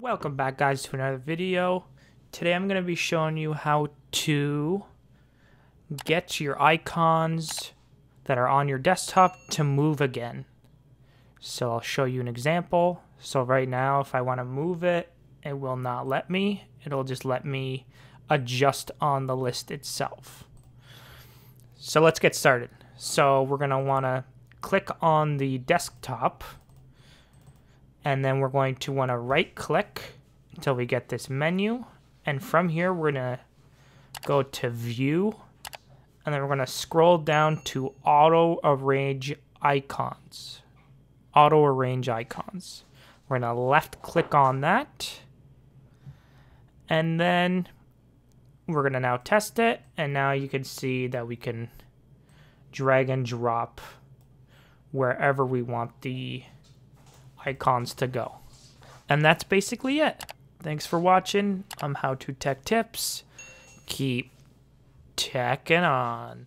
Welcome back guys to another video. Today I'm going to be showing you how to get your icons that are on your desktop to move again. So I'll show you an example. So right now if I want to move it, it will not let me. It'll just let me adjust on the list itself. So let's get started. So we're going to want to click on the desktop and then we're going to want to right click until we get this menu. And from here we're going to go to view. And then we're going to scroll down to auto arrange icons. Auto arrange icons. We're going to left click on that. And then we're going to now test it. And now you can see that we can drag and drop wherever we want the icons to go. And that's basically it. Thanks for watching. I'm How to Tech Tips. Keep teching on.